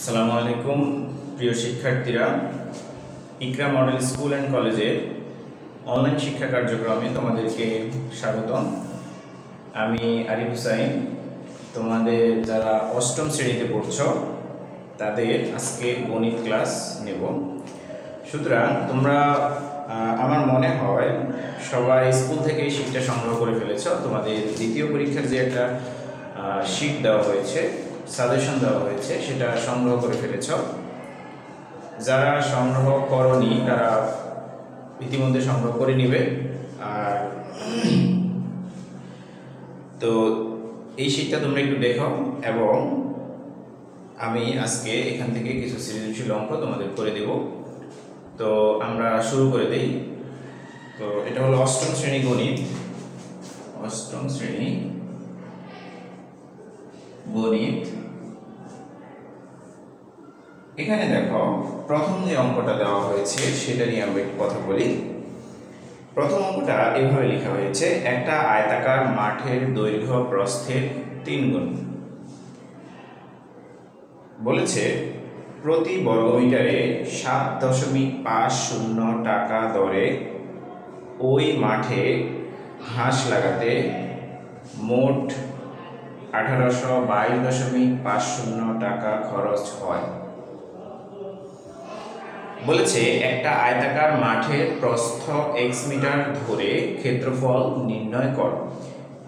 আসসালামু আলাইকুম, প্রিয় শিক্ষার্থীরা। ইকরা মডেল স্কুল অ্যান্ড কলেজের অনলাইন শিক্ষা কার্যক্রমে তোমাদেরকে স্বাগতম। আমি আরিফ হুসাইন। তোমাদের যারা অষ্টম শ্রেণীতে পড়ছ, তাদের আজকে গণিত ক্লাস নেব। সুতরাং তোমরা আমার মনে হয় সবাই স্কুল থেকে শীটটা সংগ্রহ করে ফেলেছ। তোমাদের দ্বিতীয় পরীক্ষার যে একটা শীট দেওয়া হয়েছে সাজেশন দেওয়া হয়েছে, সেটা সংগ্রহ করে ফেলেছ। যারা সংগ্রহ করনি, তারা ইতিমধ্যে সংগ্রহ করে নিবে। আর তো এই শীটটা তোমরা একটু দেখো, এবং আমি আজকে এখান থেকে কিছু সৃজনশীল অঙ্ক তোমাদের করে দেব। তো আমরা শুরু করে দেই। তো এটা হলো অষ্টম শ্রেণি গণিত। অষ্টম শ্রেণি গণিত। এখানে দেখো, প্রথম যে অঙ্কটা দেওয়া হয়েছে, সেটা নিয়ে একটু কথা বলি। প্রথম অঙ্কটা এভাবে লেখা হয়েছে, একটা আয়তাকার মাঠের দৈর্ঘ্য প্রস্থের তিন গুণ। বলেছে, প্রতি বর্গমিটারে সাত দশমিক পাঁচ শূন্য টাকা দরে ওই মাঠে ঘাস লাগাতে মোট আঠারোশো বাইশ দশমিক পাঁচ শূন্য টাকা খরচ হয়। বলেছে, একটা আয়তাকার মাঠের প্রস্থ এক্স মিটার ধরে ক্ষেত্রফল নির্ণয় কর।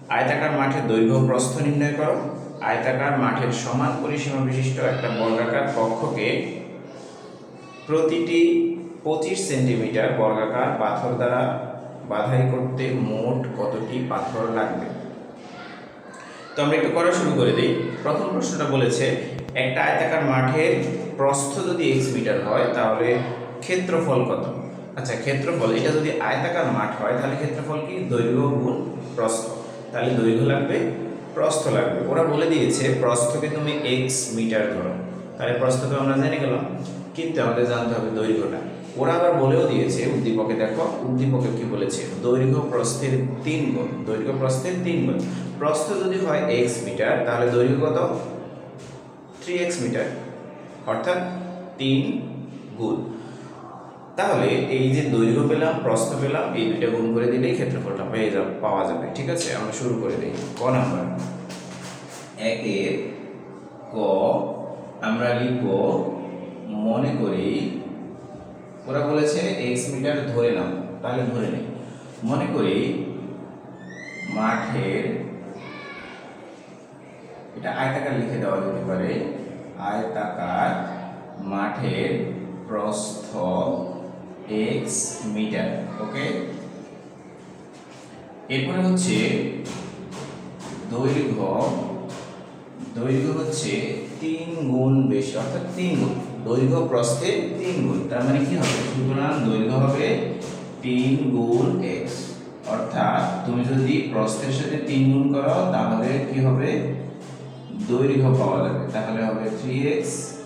আয়তাকার মাঠের দৈর্ঘ্য প্রস্থ নির্ণয় করো। আয়তাকার মাঠের সমান পরিসীমা বিশিষ্ট একটা বর্গাকার কক্ষকে প্রতিটি পঁচিশ সেন্টিমিটার বর্গাকার পাথর দ্বারা বাধাই করতে মোট কতটি পাথর লাগবে? তো আমরা একটু করা শুরু করে দিই। প্রথম প্রশ্নটা বলেছে, একটা আয়তাকার মাঠের প্রস্থ যদি এক্স মিটার হয়, তাহলে ক্ষেত্রফল কত? আচ্ছা ক্ষেত্রফল, এটা যদি আয়তাকার মাঠ হয়, তাহলে ক্ষেত্রফল কি? দৈর্ঘ্য গুণ প্রস্থ। তাহলে দৈর্ঘ্য লাগবে, প্রস্থ লাগবে। ওরা বলে দিয়েছে, প্রস্থকে তুমি এক্স মিটার ধরো। তাহলে প্রস্থকে আমরা জেনে গেলাম। কিন্তু আমাদের জানতে হবে দৈর্ঘ্যটা। ওরা আবার বলেও দিয়েছে, উদ্দীপকে দেখো, উদ্দীপকে কি বলেছে? দৈর্ঘ্য প্রস্থের তিন গুণ, দৈর্ঘ্য প্রস্থের তিন গুণ। প্রস্থ যদি হয় এক্স মিটার, তাহলে দৈর্ঘ্য কত? থ্রি এক্স মিটার, অর্থাৎ তিন গুণ। তাহলে এই যে দৈর্ঘ্য পেলাম, প্রস্থ পেলাম, এই দুইটা গুণ করে দিলেই ক্ষেত্রফলটা পেয়ে যাব পাওয়া যাবে, ঠিক আছে? আমরা শুরু করে দিই। ক নাম্বার? একের ক আমরা লিখব, মনে করি ওরা বলেছে এক্স মিটার ধরে নাও, তাহলে ধরে নেই। মনে করি মাঠের এটা আয়তাকার লিখে দেওয়া যেতে পারে, আয়তাকার মাঠের প্রস্থ এক্স মিটার ওকে এরপরে হচ্ছে দৈর্ঘ্য দৈর্ঘ্য হচ্ছে তিন গুণ বেশি, অর্থাৎ তিন গুণ। দৈর্ঘ্য প্রস্থে তিন গুণ। তার মানে কি হবে? সুতরাং দৈর্ঘ্য হবে তিন গুণ এক্স অর্থাৎ তুমি যদি প্রস্থের সাথে তিন গুণ করো, তাহলে কি হবে? দৈর্ঘ্য পাওয়া যাবে। তাহলে হবে থ্রি এক্স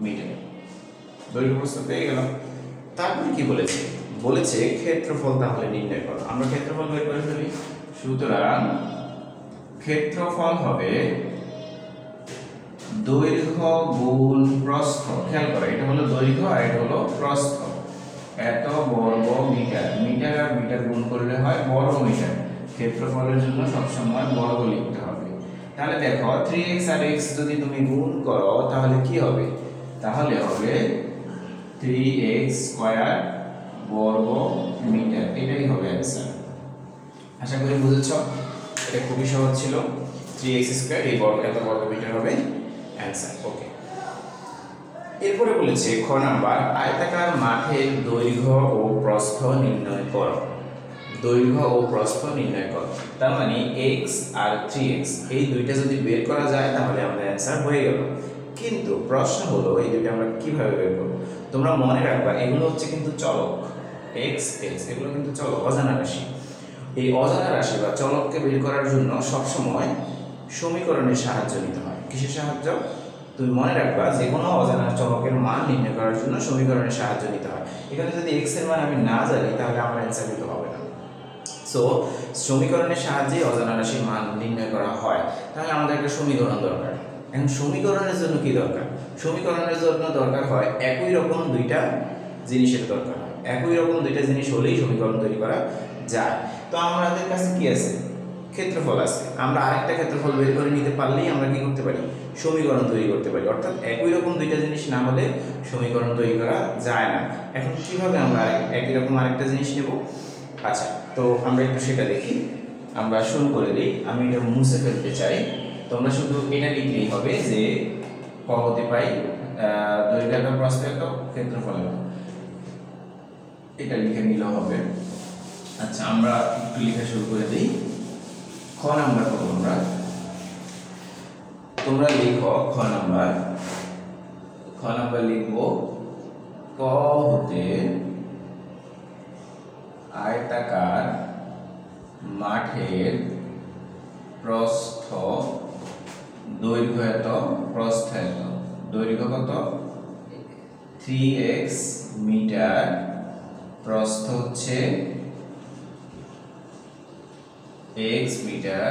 মিটার। দৈর্ঘ্য প্রস্থ পেয়ে গেলাম। তারপরে কি বলেছে? বলেছে ক্ষেত্রফল তাহলে নির্ণয় করো। আমরা ক্ষেত্রফল বের করে ফেলি। সুতরাং ক্ষেত্রফল হবে দৈর্ঘ্য গুণ প্রস্থ। খেয়াল করো, এটা হলো দৈর্ঘ্য আর এটা হলো প্রস্থ। এত বর্গ মিটার। মিটার আর মিটার গুণ করলে হয় বর্গ মিটার। ক্ষেত্রফলের জন্য সবসময় বর্গ লিখতে হবে। তাহলে দেখো থ্রি এক্স আর এক্স যদি তুমি গুণ করো, তাহলে কি হবে? তাহলে হবে থ্রি এক্স স্কোয়ার বর্গ মিটার। এটাই হবে অ্যান্সার আশা করি বুঝেছ? এটা খুবই সহজ ছিল। থ্রি এক্স স্কোয়ার এই বর্গ, এত বর্গ মিটার হবে। অ্যান্সার ওকে এরপরে বলেছে, খ নাম্বার, আয়তাকার মাঠের দৈর্ঘ্য ও প্রস্থ নির্ণয় করো। দৈর্ঘ্য ও প্রস্থ নির্ণয় করো। তার মানে এক্স আর থ্রি এক্স এই দুইটা যদি বের করা যায়, তাহলে আমাদের অ্যান্সার হয়ে গেল। কিন্তু প্রশ্ন হলো, এই দুইটা আমরা কীভাবে বের করব? তোমরা মনে রাখবা, এগুলো হচ্ছে কিন্তু চলক। এক্স এক্স এগুলো কিন্তু চলক, অজানা রাশি। এই অজানা রাশি বা চলককে বের করার জন্য সবসময় সমীকরণের সাহায্য নিতে হয়। কিসের সাহায্য? তুমি মনে রাখবা যে কোনো অজানা চলকের মান নির্ণয় করার জন্য সমীকরণের সাহায্য নিতে হয়। এখানে যদি এক্সের মান আমি না জানি, তাহলে আমার অ্যান্সার দিতে হবে না। সো সমীকরণের সাহায্যে অজানা রাশির মান নির্ণয় করা হয়। তাহলে আমাদের একটা সমীকরণ দরকার। এখন সমীকরণের জন্য কি দরকার? সমীকরণের জন্য দরকার হয়, একই রকম দুইটা জিনিসের দরকার হয়। একই রকম দুইটা জিনিস হলেই সমীকরণ তৈরি করা যায়। তো আমাদের কাছে কি আছে? ক্ষেত্রফল আছে। আমরা আরেকটা ক্ষেত্রফল বের করে নিতে পারলেই আমরা কি করতে পারি? সমীকরণ তৈরি করতে পারি। অর্থাৎ একই রকম দুইটা জিনিস না হলে সমীকরণ তৈরি করা যায় না। এখন কীভাবে আমরা একই রকম আরেকটা জিনিস নেব? আচ্ছা তো আমরা একটু সেটা দেখি। আমরা শুরু করে দিই। আমি এটা মুছে ফেলতে চাই। তোমরা শুধু এটা লিখলেই হবে যে ক হতে পাই দৈর্ঘ্য প্রস্থ একটা ক্ষেত্রফল। এটা লিখে নিলেও হবে। আচ্ছা আমরা একটু লেখা শুরু করে দিই। নাম্বার করব আমরা তোমরা লিখো খ নাম্বার। খ নাম্বার লিখব, ক হতে আয়তাকার মাঠের প্রস্থ দৈর্ঘ্য এত, প্রস্থ এত। দৈর্ঘ্য কত? থ্রি এক্স মিটার, প্রস্থ হচ্ছে এক্স মিটার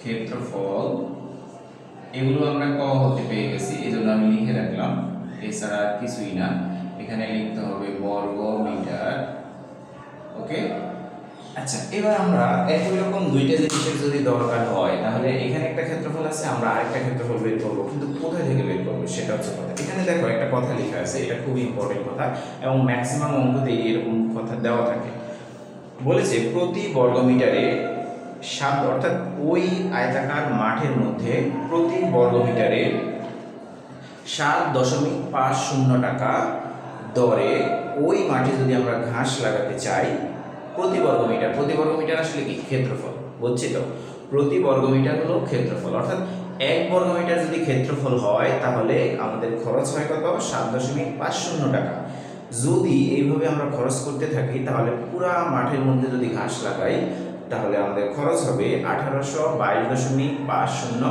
ক্ষেত্রফল, এগুলো আমরা ক হতে পেয়ে গেছি এই জন্য আমি লিখে রাখলাম। এছাড়া আর কিছুই না। এখানে লিখতে হবে বর্গ মিটার। ওকে? আচ্ছা এবার আমরা একই রকম দুইটা জিনিসের যদি দরকার হয়, তাহলে এখানে একটা ক্ষেত্রফল আছে, আমরা আরেকটা ক্ষেত্রফল বের করব, কিন্তু কোথায় থেকে বের করব সেটা হচ্ছে কথা। এখানে দেখো একটা কথা লেখা আছে, এটা খুব ইম্পর্টেন্ট কথা, এবং ম্যাক্সিমাম অঙ্কতেই এরকম কথা দেওয়া থাকে। বলেছে প্রতি বর্গমিটারে সাত, অর্থাৎ ওই আয়তাকার মাঠের মধ্যে প্রতি বর্গমিটারে সাত দশমিক পাঁচ শূন্য টাকা দরে ওই মাঠে যদি আমরা ঘাস লাগাতে চাই, প্রতি বর্গমিটার প্রতি বর্গমিটার আসলে কি? ক্ষেত্রফল, বুঝছি তো? প্রতি বর্গমিটার হলো ক্ষেত্রফল, অর্থাৎ এক বর্গমিটার যদি ক্ষেত্রফল হয়, তাহলে আমাদের খরচ হয় কত? সাত দশমিক পাঁচ শূন্য টাকা। যদি এইভাবে আমরা খরচ করতে থাকি, তাহলে পুরা মাঠের মধ্যে যদি ঘাস লাগাই, তাহলে আমাদের খরচ হবে আঠারোশো বাইশ দশমিক পাঁচ শূন্য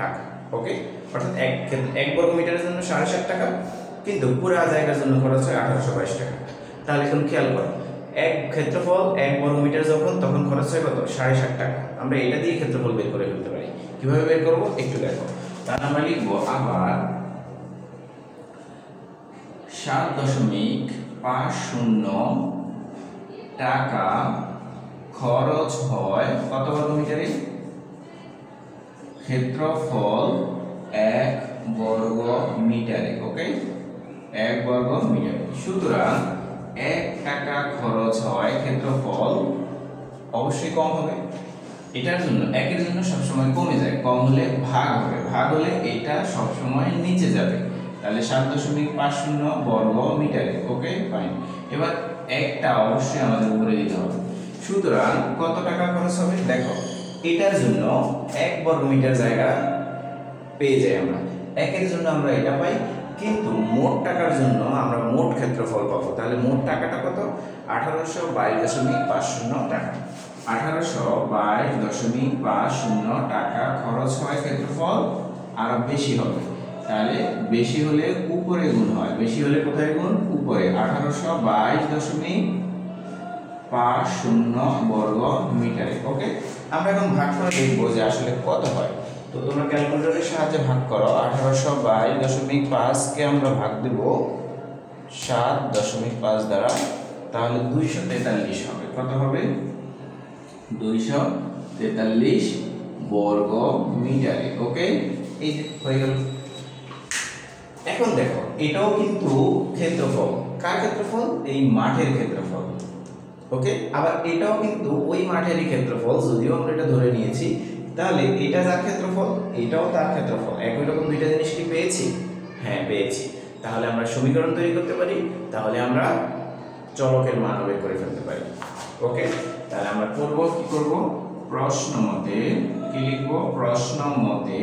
টাকা ওকে অর্থাৎ এক ক্ষেত্রে এক বর্গ মিটারের জন্য সাড়ে সাত টাকা, কিন্তু পুরা জায়গার জন্য খরচ হয় আঠারোশো বাইশ টাকা। তাহলে এখন খেয়াল করো, এক ক্ষেত্রফল এক বর্গ মিটার যখন, তখন খরচ হয় কত? সাড়ে সাত টাকা। আমরা এটা দিয়ে ক্ষেত্রফল বের করে ফেলতে পারি। কীভাবে বের করব? একটু দেখো। তাহলে আমরা লিখব আবার সাত দশমিক পাঁচ শূন্য টাকা খরচ হয় কত বর্গ মিটারে ক্ষেত্রফল এক বর্গ মিটারে ওকে? এক বর্গ মিটারে সুতরাং এক টাকা খরচ হয়, ক্ষেত্রফল অবশ্যই কম হবে। এটার জন্য, একের জন্য সবসময় কমে যায়। কম হলে ভাগ হবে। ভাগ হলে এটা সবসময় নিচে যাবে। তাহলে সাত দশমিক পাঁচ শূন্য বর্গ মিটারে ওকে ফাইন এবার একটা অবশ্যই আমাদের উপরে দিতে হবে। সুতরাং কত টাকা খরচ হবে? দেখো, এটার জন্য এক বর্গ মিটার জায়গা পেয়ে যাই আমরা। একের জন্য আমরা এটা পাই, কিন্তু মোট টাকার জন্য আমরা মোট ক্ষেত্রফল পাবো। তাহলে মোট টাকাটা কত? আঠারোশো বাইশ দশমিক পাঁচ শূন্য টাকা। আঠারোশো বাইশ দশমিক পাঁচ শূন্য টাকা খরচ হয় ক্ষেত্রফল, আরও বেশি হবে। তাহলে বেশি হলে উপরে গুণ হয়। বেশি হলে কোথায় গুণ? উপরে। আঠারোশো বাইশ দশমিক পাঁচ শূন্য বর্গ মিটারে। ওকে? আমরা এখন ভাগ করে দেখব যে আসলে কত হয়। তো তোমরা ক্যালকুলেটরের সাহায্যে ভাগ করো। আঠারোশো বাইশ দশমিক পাঁচকে আমরা ভাগ দেব সাত দশমিক পাঁচ দ্বারা। তাহলে দুইশো তেতাল্লিশ হবে। কত হবে? দুইশো তেতাল্লিশ বর্গ মিটারে। ওকে? এই যে হয়ে গেল। এখন দেখো, এটাও কিন্তু ক্ষেত্রফল। কার ক্ষেত্রফল? এই মাঠের ক্ষেত্রফল। ওকে? আবার এটাও কিন্তু ওই মাঠেরই ক্ষেত্রফল, যদিও আমরা এটা ধরে নিয়েছি। তাহলে এটা যার ক্ষেত্রফল, এটাও তার ক্ষেত্রফল। একই রকম দুইটা জিনিস কি পেয়েছি? হ্যাঁ পেয়েছি। তাহলে আমরা সমীকরণ তৈরি করতে পারি। তাহলে আমরা চলকের মান বের করে ফেলতে পারি। ওকে? তাহলে আমরা করব, কি করব? প্রশ্ন মতে, কি লিখব? প্রশ্ন মতে,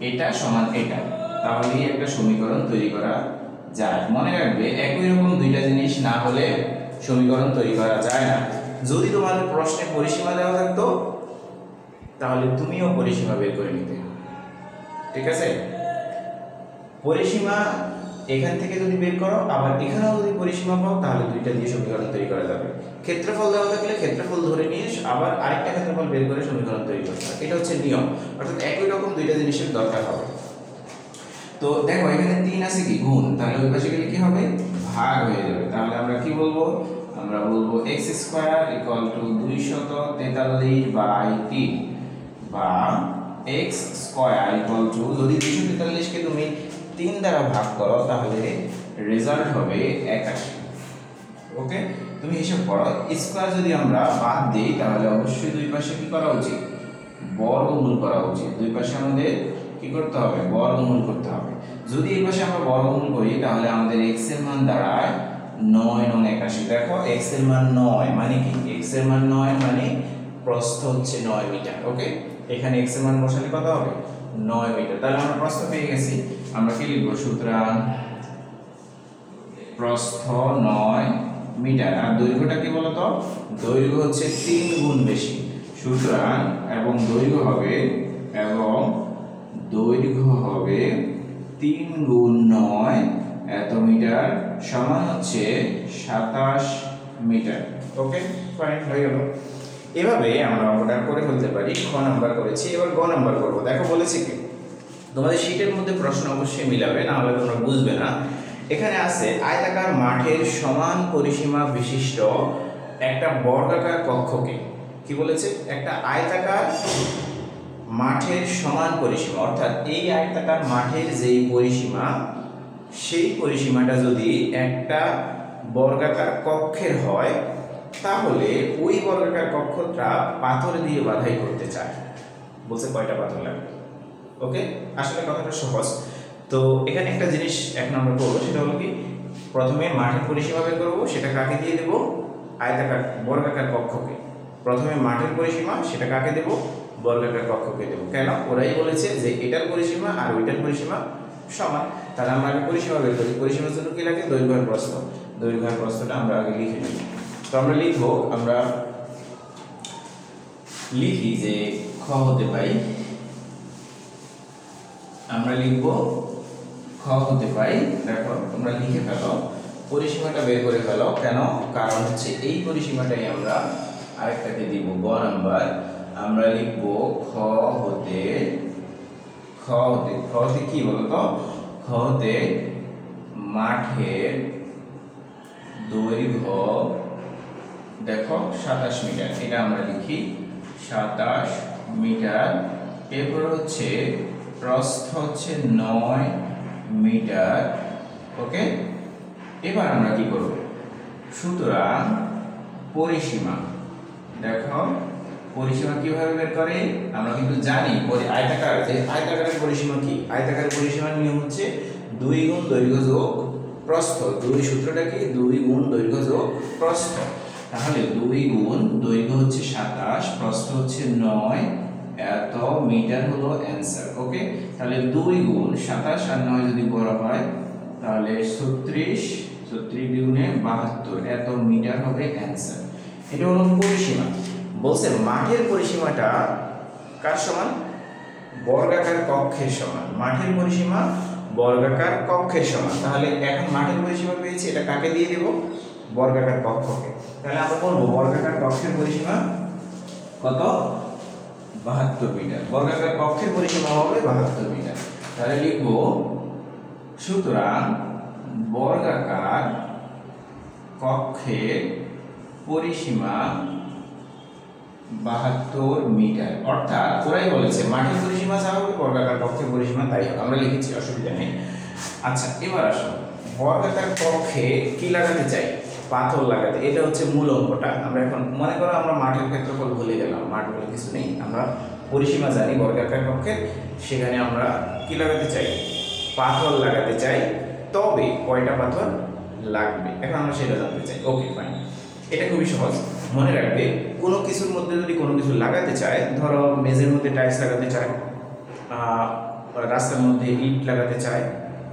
এটা সমান এটা। তাহলেই একটা সমীকরণ তৈরি করা যায়। মনে রাখবে, একই রকম দুইটা জিনিস না হলে সমীকরণ তৈরি করা যায় না। যদি তোমাদের প্রশ্নে পরিসীমা দেওয়া থাকতো, তাহলে তুমিও পরিসীমা বের করে নিতে। ঠিক আছে? পরিসীমা এখান থেকে যদি বের করো, আবার এখানেও যদি পরিসীমা পাও, তাহলে দুইটা দিয়ে সমীকরণ তৈরি করা যাবে। ক্ষেত্রফল দেওয়া থাকলে ক্ষেত্রফল ধরে নিয়ে আবার আরেকটা ক্ষেত্রফল বের করে সমীকরণ তৈরি করতে হবে। এটা হচ্ছে নিয়ম। অর্থাৎ একই রকম দুইটা জিনিসের দরকার হবে। তো দেখো, এখানে তিন আছে কি? গুণ। তাহলে ওই পাশে গেলে কি হবে? ভাগ হয়ে যাবে। তাহলে আমরা কি বলব? আমরা বলব এক্স স্কোয়ার ইকুয়াল টু দুইশত তেতাল্লিশ বাই তিন বা এক্স স্কোয়ার ইকুয়াল টু যদি দুইশো তেতাল্লিশকে তুমি তিন দ্বারা ভাগ করো, তাহলে রেজাল্ট হবে একাশি। ওকে? তুমি হিসাব করো। স্কোয়ার যদি আমরা বাদ দিই, তাহলে অবশ্যই দুই পাশে কি করা উচিত? বর্গমূল করা উচিত। দুই পাশে আমাদের কি করতে হবে? বর্গমূল করতে হবে। যদি এই পাশে আমরা বর্গমূল করি, তাহলে আমাদের এক্সের মান দাঁড়ায় নয় নয় একাশি। দেখো এক্সের মান নয় মানে কি? এক্সের মান নয় মানে প্রস্থ হচ্ছে নয় মিটার, ওকে? এখানে এক্সের মান বসালে কত হবে? নয় মিটার। তাহলে আমরা প্রস্থ পেয়ে গেছি। আমরা কি লিখব? সুতরাং প্রস্থ নয় মিটার। আর দৈর্ঘ্যটা কি বলতো? দৈর্ঘ্য হচ্ছে তিন গুণ বেশি। সুতরাং, এবং দৈর্ঘ্য হবে, এবং দৈর্ঘ্য হবে তিন গুণ নয় এত মিটার সমান হচ্ছে সাতাশ মিটার। ওকে? ফাইন হয়ে গেল। এভাবে আমরা অঙ্কটা করে ফেলতে পারি। খ নাম্বার করেছি, এবার গ নাম্বার করব। দেখো বলেছি কি? তোমাদের শীটের মধ্যে প্রশ্ন অবশ্যই মিলাবে, না হলে তোমরা বুঝবে না। এখানে আছে, আয়তাকার মাঠের সমান পরিসীমা বিশিষ্ট একটা বর্গাকার কক্ষকে। কি বলেছে? একটা আয়তাকার মাঠের সমান পরিসীমা, অর্থাৎ এই আয়তাকার মাঠের যেই পরিসীমা, সেই পরিসীমাটা যদি একটা বর্গাকার কক্ষের হয়, তাহলে ওই বর্গাকার কক্ষটা পাথর দিয়ে বাধাই করতে চায়। বলছে কয়টা পাথর লাগবে? ওকে? আসলে কথাটা সহজ। তো এখানে একটা জিনিস এক নম্বর করব, সেটা হলো কি? প্রথমে মাঠের পরিসীমা বের করব, সেটা কাকে দিয়ে দেবো? আয়তাকার, বর্গাকার কক্ষকে। প্রথমে মাঠের পরিসীমা, সেটা কাকে দেব? বর্গাকার কক্ষকে দেবো। কেন? ওরাই বলেছে যে এটার পরিসীমা আর ওইটার পরিসীমা সমান। তাহলে আমরা আগে পরিসীমা বের করি। পরিসীমার জন্য কি লাগে? দৈর্ঘ্য আর প্রস্থ। দৈর্ঘ্য আর প্রস্থটা আমরা আগে লিখে নিই। তো আমরা লিখব, আমরা লিখি যে খ হতে পাই, আমরা লিখব খ হতে পাই, দেখো, তোমরা লিখে ফেলো, পরিসীমাটা বের করে ফেলো। কেন? কারণ হচ্ছে এই পরিসীমাটাই আমরা আরেকটাকে দিব গ নাম্বার। আমরা লিখব খ হতে খ হতে খ হতে কি বলতো খ হতে মাঠের দৈর্ঘ্য, দেখো সাতাশ মিটার, এটা আমরা লিখি, সাতাশ মিটার। এরপর হচ্ছে প্রস্থ হচ্ছে নয় মিটার, ওকে? এবার আমরা কি করব? সুতরাং পরিসীমা, দেখো পরিসীমা কীভাবে বের করে? আমরা কিন্তু জানি আয়তাকার যে আয়তাকারের পরিসীমা কি? আয়তাকার পরিসীমার নিয়ম হচ্ছে দুই গুণ দৈর্ঘ্য যোগ প্রস্থ। দুই সূত্রটা কি? দুই গুণ দৈর্ঘ্য যোগ প্রস্থ। তাহলে দুই গুণ দৈর্ঘ্য হচ্ছে সাতাশ, প্রস্থ হচ্ছে নয়। এত মিটার হলো অ্যান্সার, ওকে? তাহলে দুই গুণ সাতাশ আর নয় যদি বড় হয়, তাহলে ছত্রিশ ছত্রিশ গুণে বাহাত্তর। এত মিটার হবে অ্যান্সার। এটা হলো পরিসীমা। বলছে, মাঠের পরিসীমাটা কার সমান? বর্গাকার কক্ষের সমান। মাঠের পরিসীমা বর্গাকার কক্ষের সমান। তাহলে এখন মাঠের পরিসীমা পেয়েছি, এটা কাকে দিয়ে দেব? বর্গাকার কক্ষকে। তাহলে আমরা বলব বর্গাকার কক্ষের পরিসীমা কত? বাহাত্তর মিটার। বর্গাকার কক্ষের পরিসীমা হবে বাহাত্তর মিটার। তাহলে লিখব, সুতরাং বর্গাকার কক্ষের পরিসীমা বাহাত্তর মিটার। অর্থাৎ ওরাই বলেছে মাঠের পরিসীমা যা বর্গাকার কক্ষের পরিসীমা তাই হবে। আমরা লিখেছি, অসুবিধা নেই। আচ্ছা এবার আসো। বর্গাকার কক্ষে কি লাগাতে চাই? পাথর লাগাতে। এটা হচ্ছে মূল অঙ্কটা। আমরা এখন, মনে করো আমরা মাঠের ক্ষেত্রফল ভুলে গেলাম, মাঠ বলে কিছু নেই। আমরা পরিসীমা জানি বর্গাকার কক্ষের সেখানে আমরা কি লাগাতে চাই? পাথর লাগাতে চাই, তবে কয়টা পাথর লাগবে? এখন আমরা সেটা জানতে চাই। ওকে ফাইন এটা খুবই সহজ। মনে রাখবে, কোনো কিছুর মধ্যে যদি কোনো কিছু লাগাতে চায়, ধরো মেঝের মধ্যে টাইলস লাগাতে চায় রাস্তার মধ্যে ইট লাগাতে চায়,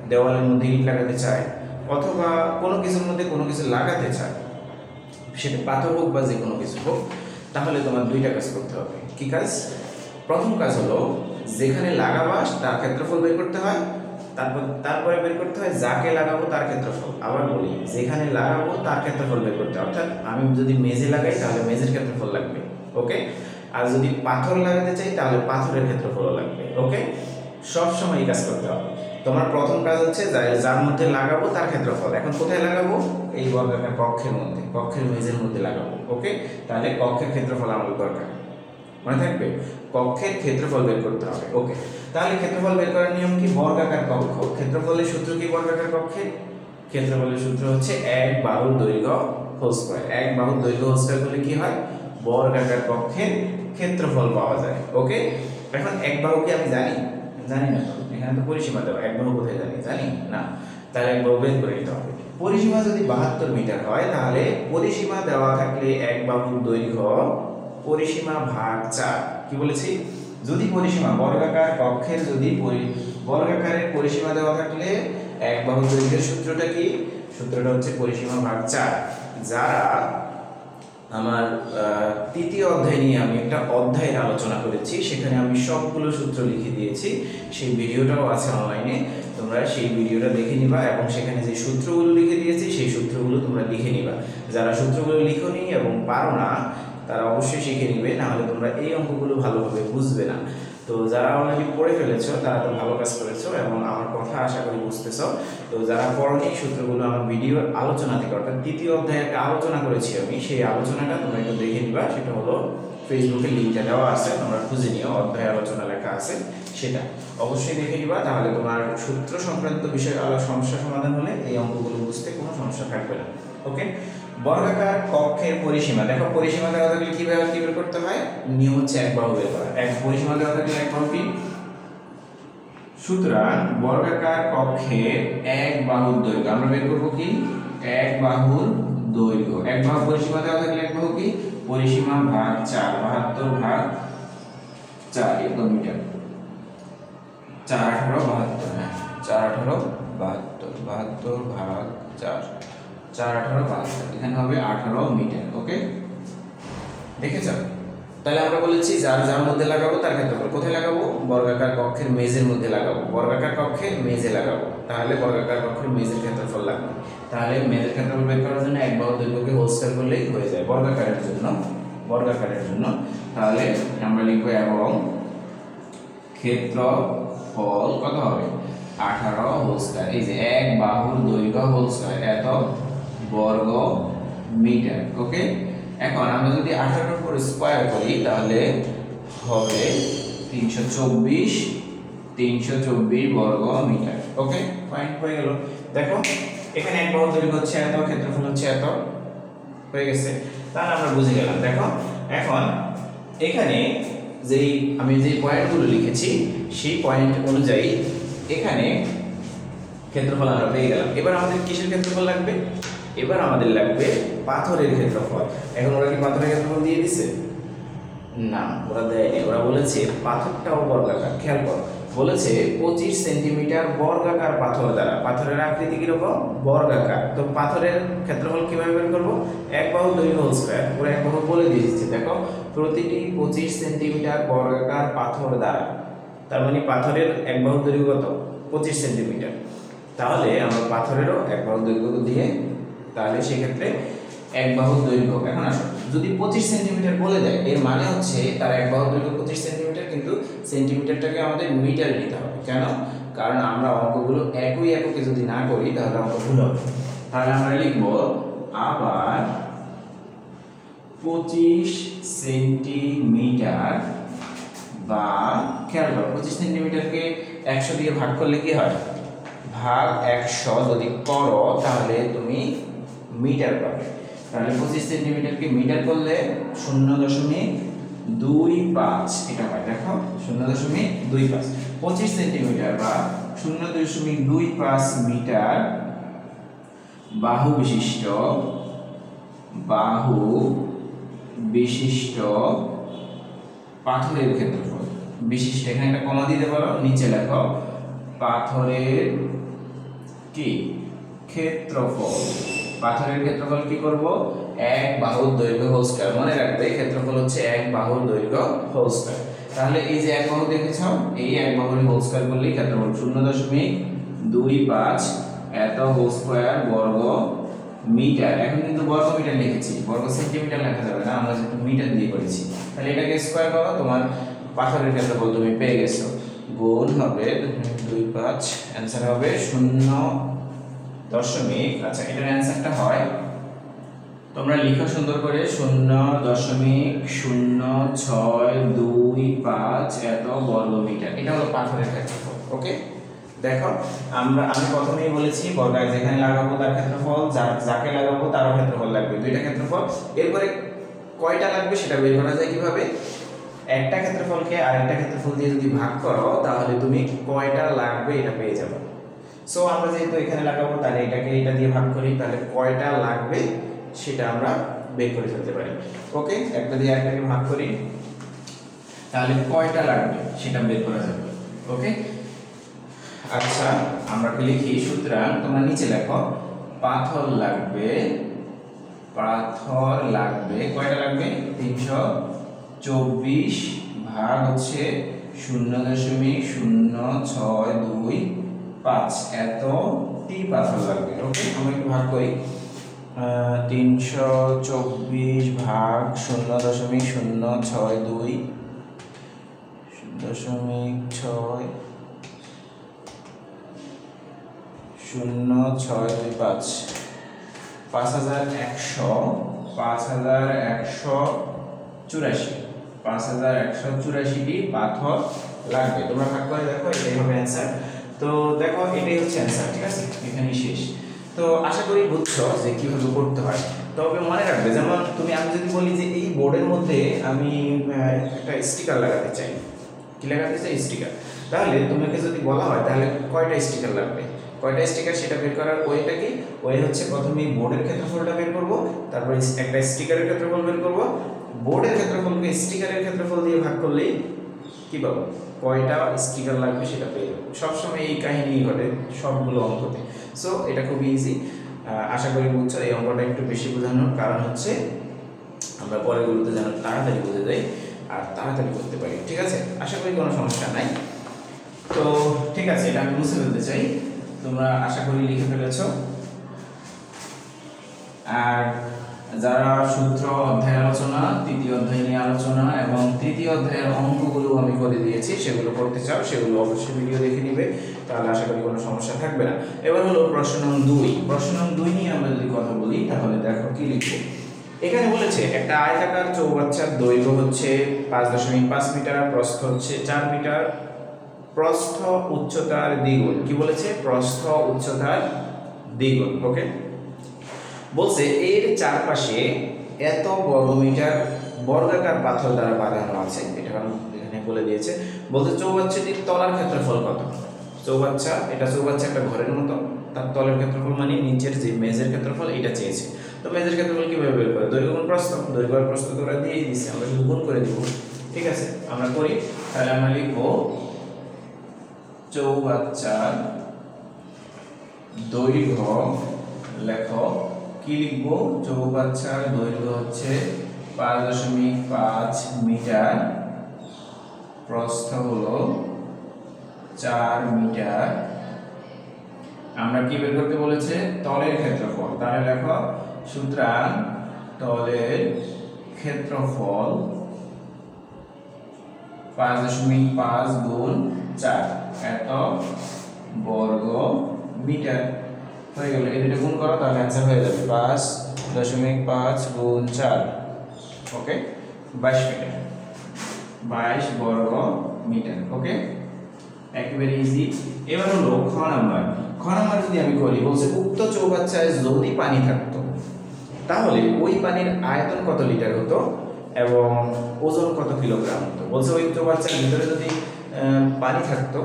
দেওয়ালের মধ্যে ইট লাগাতে চায়, অথবা কোনো কিছুর মধ্যে কোনো কিছু লাগাতে চায়, সেটা পাথর হোক বা যে কোনো কিছু হোক, তাহলে তোমার দুইটা কাজ করতে হবে। কি কাজ? প্রথম কাজ হলো, যেখানে লাগাবা তার ক্ষেত্রফল বের করতে হয় তারপর, তারপরে বের করতে হয় যাকে লাগাবো তার ক্ষেত্রফল। আবার বলি, যেখানে লাগাবো তার ক্ষেত্রফল বের করতে অর্থাৎ আমি যদি মেঝে লাগাই তাহলে মেজের ক্ষেত্রফল লাগবে, ওকে? আর যদি পাথর লাগাতে চাই তাহলে পাথরের ক্ষেত্রফলও লাগবে, ওকে? সব সময় এই কাজ করতে হবে। তোমার প্রথম কাজ হচ্ছে যার মধ্যে লাগাবো তার ক্ষেত্রফল। এখন কোথায় লাগাবো? এই বর্গাকার কক্ষের মধ্যে, কক্ষের মেঝের মধ্যে লাগাবো, ওকে? তাহলে কক্ষের ক্ষেত্রফল আমাদের দরকার। মনে থাকবে? কক্ষের ক্ষেত্রফল বের করতে হবে। ওকে তাহলে ক্ষেত্রফল বের করার নিয়ম কি? বর্গাকার কক্ষ। ক্ষেত্রফলের সূত্র কি বর্গাকার কক্ষে? ক্ষেত্রফলের সূত্র হচ্ছে এক বাহুর দৈর্ঘ্য হোল স্কয়ার। এক বাহুর দৈর্ঘ্য হোল স্কয়ার করলে কি হয়? বর্গাকার কক্ষের ক্ষেত্রফল পাওয়া যায়। ওকে এখন এক বাহুকে আমি জানি? জানি না এখানে তো পরিসীমা দেওয়া। এক বাহু কোথায় জানি? জানি না। তাহলে এক বাহু বের করে নিতে হবে। পরিসীমা যদি বাহাত্তর মিটার হয়, তাহলে পরিসীমা দেওয়া থাকলে এক বাহুর দৈর্ঘ্য পরিসীমা ভাগ চার। কি বলেছি? যদি পরিসীমা, বর্গাকার কক্ষের যদি বর্গাকারের পরিসীমা দেওয়া থাকলে এক বাহু দৈর্ঘ্যের সূত্রটা কি? সূত্রটা হচ্ছে পরিসীমা ভাগ চার। যারা আমার তৃতীয় অধ্যায় নিয়ে আমি একটা অধ্যায়ের আলোচনা করেছি, সেখানে আমি সবগুলো সূত্র লিখে দিয়েছি। সেই ভিডিওটাও আছে অনলাইনে। তোমরা সেই ভিডিওটা দেখে নিবা এবং সেখানে যে সূত্রগুলো লিখে দিয়েছি, সেই সূত্রগুলো তোমরা লিখে নিবা। যারা সূত্রগুলো লিখোনি এবং পারো না তারা অবশ্যই শিখে নিবে, নাহলে তোমরা এই অঙ্কগুলো ভালোভাবে বুঝবে না। তো যারা অলরেডি পড়ে ফেলেছো, তারা তো ভালো কাজ করেছ এবং আমার কথা আশা করি বুঝতেছো। তো যারা পড়নি সূত্রগুলো আমার ভিডিওর আলোচনা থেকে অর্থাৎ তৃতীয় অধ্যায়ে একটা আলোচনা করেছি আমি, সেই আলোচনাটা তোমরা একটু দেখে নিবা। সেটা হলো ফেসবুকে লিঙ্কটা দেওয়া আছে, তোমরা খুঁজে নিও, অধ্যায় আলোচনা লেখা আছে সেটা। অবশ্যই দেখে নিবা, তাহলে তোমার সূত্র সংক্রান্ত বিষয়ে আলো সমস্যা সমাধান হলে এই অঙ্কগুলো বুঝতে কোনো সমস্যা থাকবে না। ওকে বর্গাকার কক্ষের পরিসীমা। দেখো পরিসীমা দেওয়া থাকলে কীভাবে কি বের করতে হয়? নিয়ম হচ্ছে এক বাহু বের করা। এক পরিসীমা দেওয়া থাকলে এক বাহু কি? সুতরাং বর্গাকার কক্ষের এক বাহুর দৈর্ঘ্য। আমরা বের করব কি? এক বাহুর দৈর্ঘ্য। এক বাহু পরিসীমা দেওয়া থাকলে এক বাহু কি? পরিসীমা ভাগ চার, বাহাত্তর ভাগ চার একদম মিটার। চার আঠারো বাহাত্তর হ্যাঁ। চার আঠারো বাহাত্তর বাহাত্তর ভাগ চার। চার, আঠারো বাহাত্তর এখানে হবে আঠারো মিটার, ওকে? দেখেছ? তাহলে আমরা বলেছি যার যার মধ্যে লাগাবো তার ক্ষেত্রফল কোথায় লাগাবো? বর্গাকার কক্ষের মেজের মধ্যে লাগাবো। বর্গাকার কক্ষে মেজে লাগাবো। তাহলে বর্গাকার কক্ষের মেজের ক্ষেত্রফল লাগবে। তাহলে মেজের ক্ষেত্রফল বের করার জন্য এক বাহু দৈর্ঘ্যকে হোল স্কয়ার করলেই হয়ে যায় বর্গাকারের জন্য। বর্গাকারের জন্য। তাহলে আমরা লিখব এবং ক্ষেত্রফল কত হবে? আঠারো হোল এই যে এক বাহুর দৈর্ঘ্য হোল স্কয়ার, এত বর্গ মিটার, ওকে? এখন আমরা যদি আঠারোর উপর স্কোয়ার করি, তাহলে হবে তিনশো চব্বিশ তিনশো চব্বিশ বর্গ মিটার, ওকে? পয়েন্ট হয়ে গেল। দেখো, এখানে এক বাহুর দৈর্ঘ্য হচ্ছে এত, ক্ষেত্রফল হচ্ছে এত, হয়ে গেছে। তাহলে আমরা বুঝে গেলাম, দেখো, এখন এখানে যেই, আমি যে পয়েন্টগুলো লিখেছি, সেই পয়েন্ট অনুযায়ী এখানে ক্ষেত্রফল আমরা পেয়ে গেলাম। এবার আমাদের কিসের ক্ষেত্রফল লাগবে? এবার আমাদের লাগবে পাথরের ক্ষেত্রফল। এখন ওরা কি পাথরের ক্ষেত্রফল দিয়ে দিছে? না, ওরা দেয়নি। ওরা বলেছে পাথরটাও বর্গাকার, খেয়াল করো। বলেছে পঁচিশ সেন্টিমিটার বর্গাকার পাথর দ্বারা। পাথরের আকৃতি কীরকম? বর্গাকার। তো পাথরের ক্ষেত্রফল কীভাবে বের করব? এক বাহু দৈর্ঘ্য স্কয়ার ওরা এক বাহু বলে দিয়ে দিচ্ছে দেখো, প্রতিটি পঁচিশ সেন্টিমিটার বর্গাকার পাথর দ্বারা। তার মানে পাথরের এক বাহু দৈর্ঘ্য কত? পঁচিশ সেন্টিমিটার। তাহলে আমরা পাথরেরও এক বাহু দৈর্ঘ্য দিয়ে তাহলে সেক্ষেত্রে এক বাহু দৈর্ঘ্য। এখন আসো, যদি পঁচিশ সেন্টিমিটার বলে দেয়, এর মানে হচ্ছে তার এক বাহু দৈর্ঘ্য পঁচিশ সেন্টিমিটার, কিন্তু সেন্টিমিটারটাকে আমাদের মিটার নিতে হবে। কেন? কারণ আমরা অঙ্কগুলো একই এককে যদি না করি, তাহলে অঙ্ক ভুল হবে। তাহলে আমরা লিখব, আবার পঁচিশ সেন্টিমিটার বা, খেয়াল করো, পঁচিশ সেন্টিমিটারকে একশো দিয়ে ভাগ করলে কি হয়? ভাগ একশো যদি করো, তাহলে তুমি মিটার পাবে। তাহলে পঁচিশ সেন্টিমিটারকে মিটার করলে শূন্য দশমিক দুই পাঁচ এটা হয়, দেখো, শূন্য দশমিক দুই পাঁচ। পঁচিশ সেন্টিমিটার বা শূন্য দশমিক দুই পাঁচ মিটার বাহু বিশিষ্ট বাহু বিশিষ্ট পাথরের ক্ষেত্রফল। বিশিষ্ট, এখানে একটা কমা দিতে পারো, নিচে লেখো, পাথরের কি? ক্ষেত্রফল। পাথরের ক্ষেত্রফল কি করব? এক বাহুর দৈর্ঘ্য হোল স্কয়ার মনে রাখবে ক্ষেত্রফল হচ্ছে এক বাহুর দৈর্ঘ্য হোল স্কয়ার তাহলে এই যে এক বাহু দেখেছ, এই এক বাহুর হোল স্কয়ার করলেই ক্ষেত্রফল শূন্য দশমিক দুই পাঁচ এত হোল স্কোয়ার বর্গ মিটার। এখন কিন্তু বর্গ মিটার লিখেছি। বর্গ সেন্টিমিটার লেখা যাবে না, আমরা যেহেতু মিটার দিয়ে করেছি। তাহলে এটাকে স্কোয়ার করো, তোমার পাথরের ক্ষেত্রফল তুমি পেয়ে গেছো। গুণ হবে দুই পাঁচ অ্যান্সার হবে শূন্য দশমিক আচ্ছা এটার অ্যান্সারটা হয়। তোমরা লিখো সুন্দর করে শূন্য দশমিক শূন্য ছয় দুই পাঁচ এত বর্গ মিটার এটা হলো পাথরের ক্ষেত্রফল ওকে দেখো আমরা আমি প্রথমেই বলেছি বর্গায় যেখানে লাগাবো তার ক্ষেত্রফল যা- যাকে লাগাবো তারও ক্ষেত্রফল লাগবে দুইটা ক্ষেত্রফল। এরপরে কয়টা লাগবে সেটা বের করা যায় কীভাবে? একটা ক্ষেত্রফলকে আরেকটা ক্ষেত্রফল দিয়ে যদি ভাগ করো তাহলে তুমি কয়টা লাগবে এটা পেয়ে যাবে। সো আমরা যেহেতু এখানে লাগাবো, তাহলে এটাকে এটা দিয়ে ভাগ করি, তাহলে কয়টা লাগবে সেটা আমরা বের করে ফেলতে পারি। ওকে একটা দিয়ে একটাকে ভাগ করি। তাহলে কয়টা লাগবে সেটা বের করা যাবে। ওকে আচ্ছা আমরা কি লিখি? সুতরাং তোমরা নিচে লেখো, পাথর লাগবে পাথর লাগবে, কয়টা লাগবে? তিনশো চব্বিশ ভাগ হচ্ছে শূন্য দশমিক শূন্য ছয় দুই পাঁচ, এত টি পাথর লাগবে। ওকে আমরা একটু ভাগ করি। তিনশো চব্বিশ ভাগ শূন্য দশমিক শূন্য ছয় দুই। দশমিক ছয়। শূন্য ছয় দুই পাঁচ। পাঁচ হাজার একশো, পাঁচ হাজার একশো চুরাশি। পাঁচ হাজার একশো চুরাশিটি পাথর লাগবে। তোমরা ভাগ করে দেখো, এটাই হবে অ্যান্সার তো দেখো, এটাই হচ্ছে অ্যান্সার ঠিক আছে? এখানেই শেষ। তো আশা করি বুঝছ যে কীভাবে করতে হয়। তবে মনে রাখবে, যেমন তুমি, আমি যদি বলি যে এই বোর্ডের মধ্যে আমি একটা স্টিকার লাগাতে চাই। কি লাগাতে চাই? স্টিকার তাহলে তোমাকে যদি বলা হয়, তাহলে কয়টা স্টিকার লাগবে? কয়টা স্টিকার সেটা বের করার ওয়েটা কি? ওয়ে হচ্ছে প্রথমে বোর্ডের ক্ষেত্রফলটা বের করব, তারপর একটা স্টিকারের ক্ষেত্রফল বের করব। বোর্ডের ক্ষেত্রফলকে স্টিকারের ক্ষেত্রফল দিয়ে ভাগ করলেই কি পাবো কয়টা স্টিকার লাগবে সেটা পেয়ে যাব। সবসময় এই কাহিনী ঘটে, সবগুলো অঙ্কতে। সো এটা খুব ইজি আশা করি বুঝছ, এই অঙ্কটা একটু বেশি বোঝানোর কারণ হচ্ছে, আমরা পরেরগুলোতে যেন তাড়াতাড়ি বুঝে যাই আর তাড়াতাড়ি করতে পারি, ঠিক আছে? আশা করি কোনো সমস্যা নাই। তো, ঠিক আছে, এটা আমি মুছে ফেলতে চাই। তোমরা আশা করি লিখে ফেলেছো। আর যারা সূত্র অধ্যায় আলোচনা, তৃতীয় অধ্যায় নিয়ে আলোচনা এবং তৃতীয় অধ্যায়ের অঙ্কগুলো আমি করে দিয়েছি, সেগুলো করতে চাও, সেগুলো অবশ্যই ভিডিও দেখে নিবে, তাহলে আশা করি কোনো সমস্যা থাকবে না। এবার হলো প্রশ্ন দুই। প্রশ্ন দুই নিয়ে আমরা যদি কথা বলি, তাহলে দেখো কি লিখব। এখানে বলেছে, একটা আয়তাকার চৌবাচ্চার দৈর্ঘ্য হচ্ছে পাঁচ দশমিক পাঁচ মিটার, প্রস্থ হচ্ছে চার মিটার, প্রস্থ উচ্চতার দ্বিগুণ। কি বলেছে? প্রস্থ উচ্চতার দ্বিগুণ। ওকে বলছে, এর চারপাশে এত বর্গমিটার বর্গাকার পাথর দ্বারা বাঁধানো আছে। এটা এখানে বলে দিয়েছে। বলছে, চৌবাচ্চাটির তলার ক্ষেত্রফল কত? চৌবাচ্চা, এটা চৌবাচ্চা একটা ঘরের মতো। তার তলের ক্ষেত্রফল মানে নিচের যে মেজের ক্ষেত্রফল, এটা চেয়েছে। তো মেজের ক্ষেত্রফল কীভাবে বের করে? দৈর্ঘ্য গুণ প্রস্থ। দৈর্ঘ্য আর প্রস্থ তো ওরা দিয়েই দিচ্ছে আমরা শুধু গুণ করে দিব। ঠিক আছে? আমরা করি। তাহলে আমরা লিখব, চৌবাচ্চার দৈর্ঘ্য লেখ কি লিখব? চৌবাচ্চার দৈর্ঘ্য হচ্ছে পাঁচ দশমিক পাঁচ মিটার। প্রস্থ হলো চার মিটার। আমরা কি বের করতে বলেছে? তলের ক্ষেত্রফল। তাহলে লেখো, সুতরাং তলের ক্ষেত্রফল পাঁচ দশমিক পাঁচ গুণ চার। এত বর্গ মিটার। হয়ে গেল। এই দুটো গুণ করো, তাহলে অ্যান্সার হয়ে যাবে। পাঁচ দশমিক পাঁচ গুণ চার। ওকে বাইশ মিটার। বাইশ বর্গ মিটার। ওকে একেবারে ইজি এবার হলো খ নাম্বার। খ নাম্বার যদি আমি করি, বলছে উক্ত চৌবাচ্চায় যদি পানি থাকতো, তাহলে ওই পানির আয়তন কত লিটার হতো? এবং ওজন কত কিলোগ্রাম হতো? বলছে ওই চৌবাচ্চার ভিতরে যদি পানি থাকতো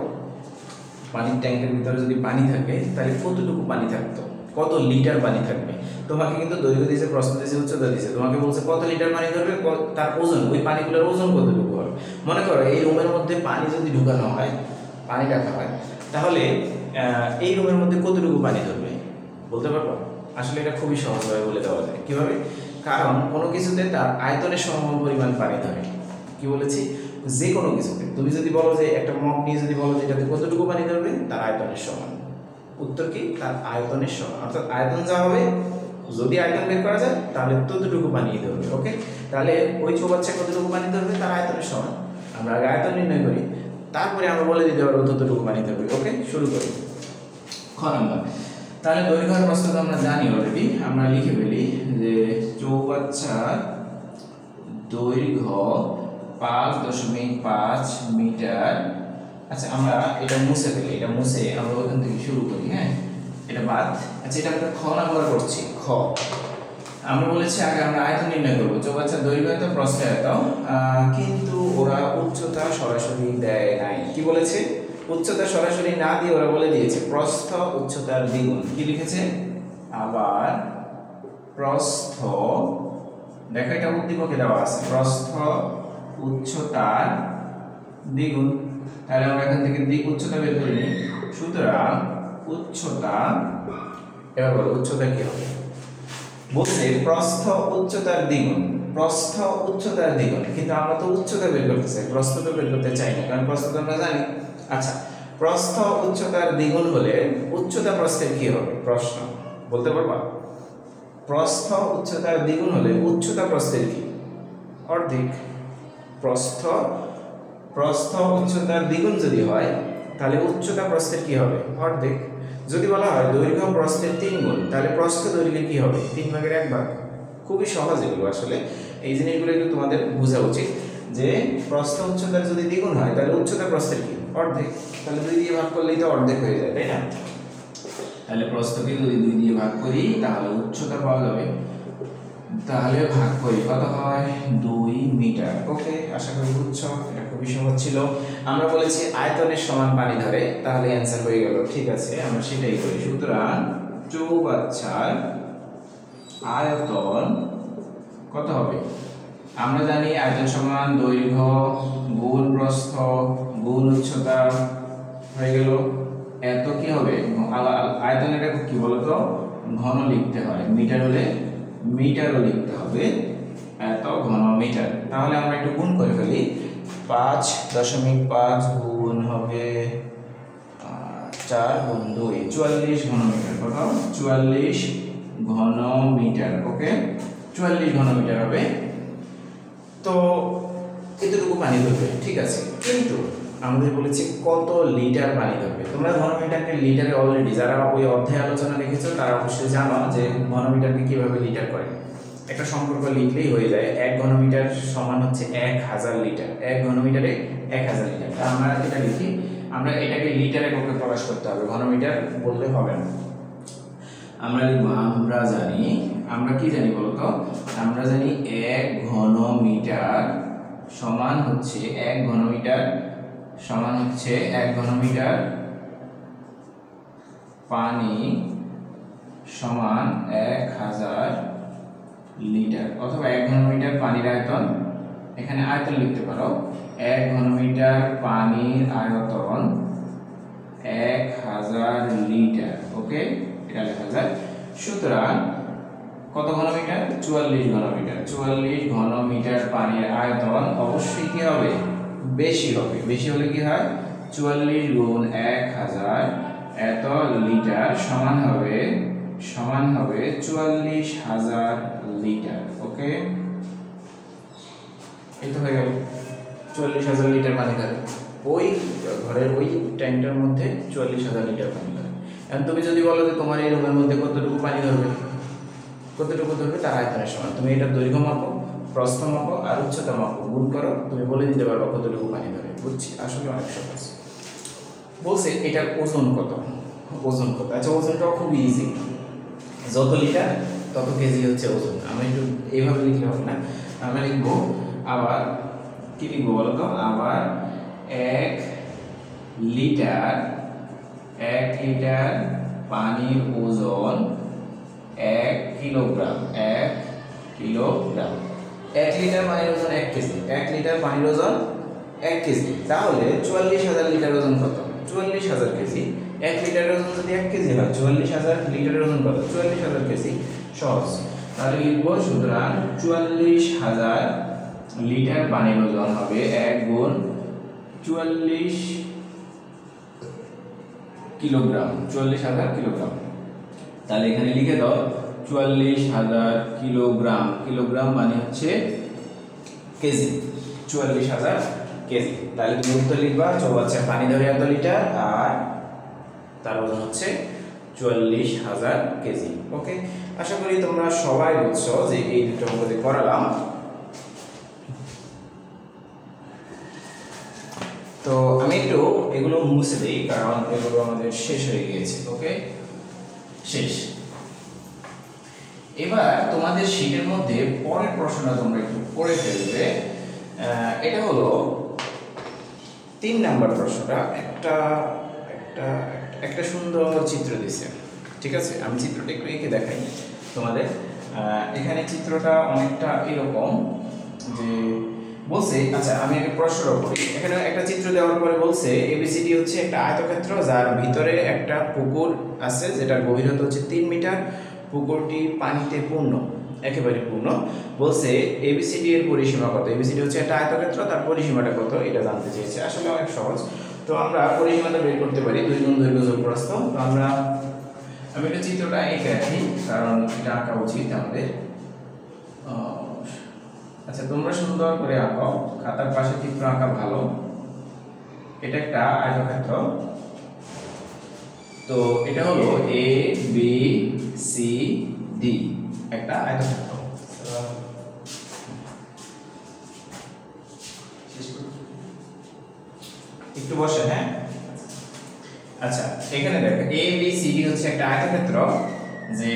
পানির ট্যাঙ্কের ভিতরে যদি পানি থাকে, তাহলে কতটুকু পানি থাকতো? কত লিটার পানি থাকবে? তোমাকে কিন্তু দৈর্ঘ্য দিয়েছে প্রশ্ন দিয়েছে, উচ্চতা দিয়েছে। তোমাকে বলছে কত লিটার পানি ধরবে তার ওজন, ওই পানিগুলোর ওজন কতটুকু হবে? মনে করো এই রুমের মধ্যে পানি যদি ঢুকানো হয়, পানি রাখা হয়, তাহলে এই রুমের মধ্যে কতটুকু পানি ধরবে? বলতে পারব? আসলে এটা খুবই সহজভাবে বলে দেওয়া যায়। কীভাবে? কারণ কোনো কিছুতে তার আয়তনের সম পরিমাণ পানি ধরে। কি বলেছি? যে কোনো কিছুতে। তুমি যদি বলো যে একটা মগ নিয়ে যদি বলো যে এটাতে কতটুকু পানি ধরবে, তার আয়তনের সমান। উত্তর কি? তার আয়তনের সমান। অর্থাৎ আয়তন যা হবে, যদি আয়তন বের করা যায়, তাহলে ততটুকু বানিয়ে ধরবে, ওকে? তাহলে ওই চৌবাচ্চা কতটুকু বানিয়ে ধরবে? তার আয়তনের সমান। আমরা আগে আয়তন নির্ণয় করি। তারপরে আমরা বলে দিতে পারব ততটুকু বানিয়ে ধরবে, ওকে? শুরু করি। খ নম্বর। তাহলে দৈর্ঘ্য আর প্রস্থ তো আমরা জানি অলরেডি আমরা লিখে ফেলি যে চৌবাচ্চার দৈর্ঘ্য পাঁচ দশমিক পাঁচ মিটার। আচ্ছা আমরা এটা মুছে ফেলি, এটা মুছে আমরা ওখান থেকে শুরু করি হ্যাঁ? এটা বাদ। আচ্ছা এটা আমরা খ নাম্বার করছি, খ। আমরা বলেছি আগে আমরা আয়তন নির্ণয় করব। চৌবাচ্চার দৈর্ঘ্য এত প্রস্থ এত। কিন্তু ওরা উচ্চতা সরাসরি দেয় নাই। কি বলেছে? উচ্চতা সরাসরি না দিয়ে ওরা বলে দিয়েছে, প্রস্থ উচ্চতার দ্বিগুণ। কি লিখেছে? আবার প্রস্থ, দেখো এটা উদ্দীপকে দেওয়া আছে, প্রস্থ উচ্চতার দ্বিগুণ, তাহলে আমরা এখান থেকে দিক উচ্চতা বের করে নিই। সুতরাং উচ্চতা, এবার বলো উচ্চতা কি হবে? বলছে প্রস্থ উচ্চতার দ্বিগুণ, প্রস্থ উচ্চতার দ্বিগুণ, কিন্তু আমরা তো উচ্চতা বের করতে চাই প্রস্থ তো বের করতে চাই না, কারণ প্রস্থ তো আমরা জানি। আচ্ছা প্রস্থ উচ্চতার দ্বিগুণ হলে উচ্চতা প্রস্থের কি হবে? প্রশ্ন, বলতে পারবা? প্রস্থ উচ্চতার দ্বিগুণ হলে উচ্চতা প্রস্থের কি? অর্ধেক। প্রস্থ প্রস্থ উচ্চতার দ্বিগুণ যদি হয়, তাহলে উচ্চতা প্রস্থের কি হবে? অর্ধেক। যদি বলা হয় দৈর্ঘ্য প্রস্থের তিন গুণ তাহলে প্রস্থ দৈর্ঘ্যের কি হবে? তিন ভাগের এক ভাগ। খুবই সহজ এগুলো আসলে। এই জিনিসগুলো একটু তোমাদের বোঝা উচিত যে প্রস্থ উচ্চতার যদি দ্বিগুণ হয়, তাহলে উচ্চতা প্রস্থের কি? অর্ধেক। তাহলে দুই দিয়ে ভাগ করলেই তো অর্ধেক হয়ে যায়, তাই না? তাহলে প্রস্থকে যদি দুই দিয়ে ভাগ করি, তাহলে উচ্চতা পাওয়া যাবে তাহলে ভাগ করি। কত হয়? দুই মিটার। ওকে, আশা করি বুঝছ, এটা খুবই সহজ ছিল। আমরা বলেছি আয়তনের সমান পানি ধরে, তাহলে অ্যান্সার হয়ে গেল। ঠিক আছে, আমরা সেটাই করি। সুতরাং চৌবাচ্চার আয়তন কত হবে? আমরা জানি আয়তন সমান দৈর্ঘ্য, গুণ প্রস্থ, গুণ উচ্চতা হয়ে গেল। এত কি হবে? আ- আয়তনের একক কি বলতো? ঘন লিখতে হয়। মিটার হলে মিটারও লিখতে হবে। এত ঘন মিটার। তাহলে আমরা একটু গুণ করে ফেলি। পাঁচ দশমিক পাঁচ গুণ হবে চার গুণ দুই। চুয়াল্লিশ ঘন মিটার কত চুয়াল্লিশ ঘন মিটার, ওকে? চুয়াল্লিশ ঘন মিটার হবে। তো এতটুকু পানি ধরবে, ঠিক আছে। কিন্তু আমাদের বলেছে কত লিটার পানি ধরবে তোমরা ঘনমিটারকে লিটারে অলরেডি যারা ওই অধ্যায় আলোচনা লিখেছো, তারা অবশ্যই জানো যে ঘনমিটারকে কীভাবে লিটার করে। একটা সম্পর্ক লিখলেই হয়ে যায়, এক ঘনমিটার সমান হচ্ছে এক হাজার লিটার, এক ঘনমিটারে এক হাজার লিটার। আমরা এটা লিখি, আমরা এটাকে লিটারে এককে প্রকাশ করতে হবে? ঘনমিটার বললে হবে না। আমরা লিখব, আমরা জানি, আমরা কি জানি বলতো? আমরা জানি এক ঘন মিটার সমান হচ্ছে এক ঘন মিটার সমান হচ্ছে এক ঘন মিটার পানি সমান এক হাজার লিটার, অথবা এক ঘন মিটার পানির আয়তন। এখানে আয়তন লিখতে পারো। এক ঘন মিটার পানির আয়তন এক হাজার লিটার, ওকে? এটা লেখা যায়। সুতরাং কত ঘনমিটার? চুয়াল্লিশ ঘনমিটার। চুয়াল্লিশ ঘনমিটার পানির আয়তন অবশ্যই কি হবে? বেশি হবে। বেশি হলে কি হয়? চুয়াল্লিশ গুণ এক হাজার এত লিটার সমান হবে সমান হবে চুয়াল্লিশ হাজার লিটার, ওকে? তো হয়ে গেল। চুয়াল্লিশ হাজার লিটার পানি ধরে ওই ঘরের ওই ট্যাঙ্কটার মধ্যে চুয়াল্লিশ হাজার লিটার পানি ধরে এখন তুমি যদি বলো যে তোমার এই রুমের মধ্যে কতটুকু পানি ধরবে? কতটুকু ধরবে? তার আয়তনের সমান। তুমি এটা দৈর্ঘ্য মাপো। প্রস্থ আর উচ্চতা মাপো গুণ করো তুমি বলে দিতে পারবে কতটুকু পানি ধরে। বুঝছি? আসলে অনেক সহজ। বলছে এটার ওজন কত? ওজন কত? আচ্ছা ওজনটাও খুব ইজি যত লিটার তত কেজি হচ্ছে ওজন। আমি একটু এইভাবে লিখলে হবে না। আমরা লিখব, আবার কি লিখব বলো তো আবার এক লিটার এক লিটার পানির ওজন এক কিলোগ্রাম এক কিলোগ্রাম এক লিটার পানির ওজন এক কেজি, এক লিটার পানির ওজন এক কেজি। তাহলে চুয়াল্লিশ হাজার লিটার ওজন কত? চুয়াল্লিশ হাজার কেজি। এক লিটারের ওজন যদি এক কেজি হয়, চুয়াল্লিশ হাজার লিটারের ওজন কত? চুয়াল্লিশ হাজার কেজি। সহজ। তাহলে লিখব, সুতরাং চুয়াল্লিশ হাজার লিটার পানির ওজন হবে এক গুণ চুয়াল্লিশ কিলোগ্রাম, চুয়াল্লিশ হাজার কিলোগ্রাম। তাহলে এখানে লিখে দাও চুয়াল্লিশ হাজার কিলোগ্রাম। কিলোগ্রাম মানে হচ্ছে কেজি। চুয়াল্লিশ হাজার কেজি। তাহলে তুমি লিখবা? চৌবাচ্চা পানি ধরে এত লিটার আর তার ওজন হচ্ছে চুয়াল্লিশ হাজার কেজি। ওকে? আশা করি তোমরা সবাই বুঝছ যে এই দুটো অঙ্ক করালাম। তো আমি একটু এগুলো মুছে দিই, কারণ এগুলো আমাদের শেষ হয়ে গিয়েছে। ওকে? শেষ। এবার তোমাদের শীটের মধ্যে পরের প্রশ্নটা তোমরা একটু পড়ে ফেলবে। এটা হলো তিন নাম্বার প্রশ্নটা। একটা একটা একটা সুন্দর চিত্র দিছে। ঠিক আছে? আমি চিত্রটা একটু এঁকে দেখাই তোমাদের। এখানে চিত্রটা অনেকটা এরকম যে বলছে আচ্ছা আমি একটা প্রশ্ন করি। এখানে একটা চিত্র দেওয়ার পরে বলছে এবিসিডি হচ্ছে একটা আয়তক্ষেত্র যার ভিতরে একটা পুকুর আছে যেটার গভীরতা হচ্ছে তিন মিটার। পুকুরটি পানিতে পূর্ণ, একেবারে পূর্ণ। বলছে এবিসিডি এর পরিসীমা কত? এবিসিডি হচ্ছে একটা আয়তক্ষেত্র, তার পরিসীমাটা কত? এটা জানতে চেয়েছে। আসলে অনেক সহজ। তো আমরা পরিসীমাটা বের করতে পারি। দুই গুণ দৈর্ঘ্য যোগ প্রস্থ তো আমরা, আমি একটা চিত্রটা এঁকে রাখি, কারণ এটা আঁকা উচিত আমাদের। আচ্ছা তোমরা সুন্দর করে আঁকো। খাতার পাশে চিত্র আঁকা ভালো। এটা একটা আয়তক্ষেত্র। তো এটা হলো এ বি সি একটা আয়তক্ষেত্র একটু বসে হ্যাঁ? আচ্ছা এখানে দেখ এ বি সি ডি হচ্ছে একটা আয়তক্ষেত্র যে,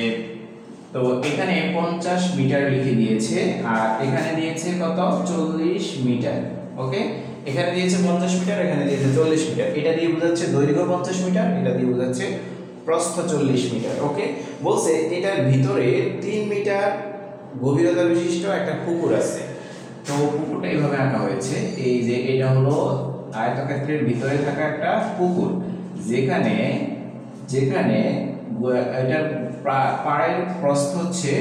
তো এখানে পঞ্চাশ মিটার লিখে দিয়েছে, আর এখানে দিয়েছে কত? চল্লিশ মিটার, ওকে? এখানে দিয়েছে পঞ্চাশ মিটার, এখানে দিয়েছে চল্লিশ মিটার। এটা দিয়ে বোঝাচ্ছে দৈর্ঘ্য পঞ্চাশ মিটার, এটা দিয়ে বোঝাচ্ছে প্রস্থ চল্লিশ মিটার ওকে বলছে এটার ভিতরে তিন মিটার গভীরতা বিশিষ্ট একটা পুকুর আছে। তো পুকুরটা এইভাবে আঁকা হয়েছে, এই যে এটা হলো আয়তক্ষেত্রের ভিতরে থাকা একটা পুকুর। যেখানে যেখানে এটার পাড়ের প্রস্থ হচ্ছে